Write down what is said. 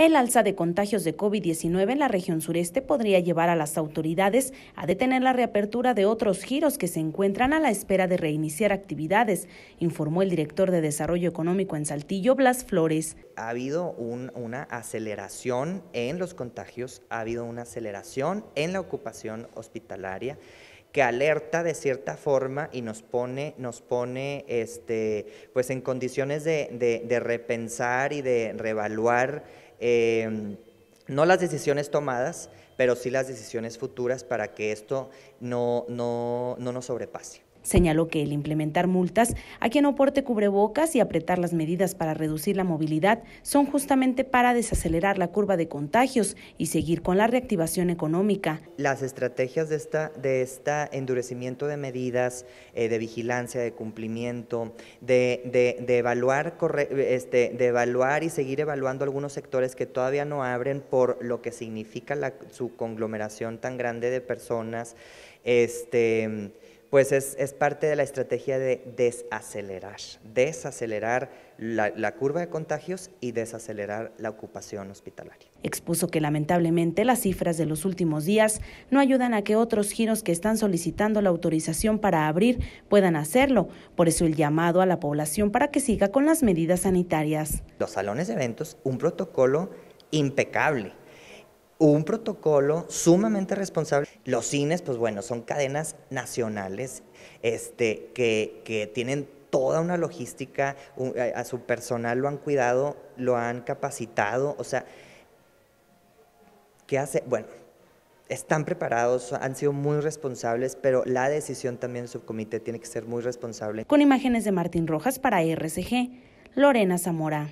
El alza de contagios de COVID-19 en la región sureste podría llevar a las autoridades a detener la reapertura de otros giros que se encuentran a la espera de reiniciar actividades, informó el director de Desarrollo Económico en Saltillo, Blas Flores. Ha habido una aceleración en los contagios, ha habido una aceleración en la ocupación hospitalaria que alerta de cierta forma y nos pone, nos pone este, pues en condiciones de, de repensar y de reevaluar Em, no las decisiones tomadas, pero sí las decisiones futuras para que esto no, no, no nos sobrepase. Señaló que el implementar multas a quien no porte cubrebocas y apretar las medidas para reducir la movilidad son justamente para desacelerar la curva de contagios y seguir con la reactivación económica. Las estrategias de esta, de esta endurecimiento de medidas, eh, de vigilancia, de cumplimiento, de, de, evaluar, este, de evaluar y seguir evaluando algunos sectores que todavía no abren por lo que significa la, su conglomeración tan grande de personas, este pues es, parte de la estrategia de desacelerar, desacelerar la, curva de contagios y desacelerar la ocupación hospitalaria. Expuso que lamentablemente las cifras de los últimos días no ayudan a que otros giros que están solicitando la autorización para abrir puedan hacerlo, por eso el llamado a la población para que siga con las medidas sanitarias. Los salones de eventos, un protocolo impecable un protocolo sumamente responsable. Los cines, pues bueno, son cadenas nacionales este, que, que tienen toda una logística, a su personal lo han cuidado, lo han capacitado, o sea, ¿qué hace? Bueno, están preparados, han sido muy responsables, pero la decisión también del subcomité tiene que ser muy responsable. Con imágenes de Martín Rojas para RCG, Lorena Zamora.